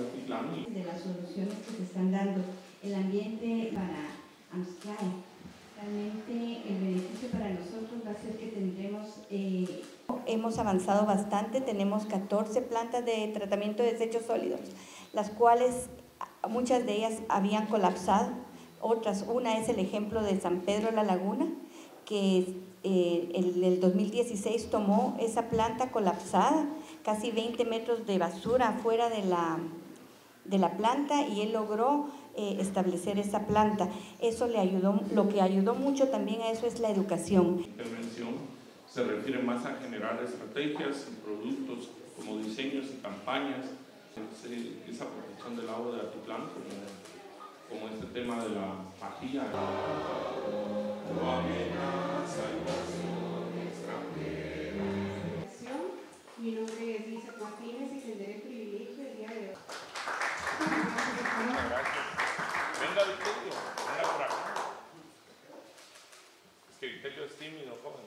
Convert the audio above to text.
Atitlán. de las soluciones que se están dando, el ambiente para Amscay. Realmente el beneficio para nosotros va a ser que tendremos... eh, Hemos avanzado bastante, tenemos 14 plantas de tratamiento de desechos sólidos, las cuales muchas de ellas habían colapsado, otras, una es el ejemplo de San Pedro La Laguna, que eh, en el 2016 tomó esa planta colapsada, casi 20 metros de basura afuera de la, de la planta y él logró eh, establecer esa planta. Eso le ayudó, lo que ayudó mucho también a eso es la educación. intervención se refiere más a generar estrategias productos como diseños y campañas, esa protección del agua de Atitlán, como, como este tema de la pajilla. Acá. Es que Vitelio es tímido, joven.